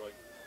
strike.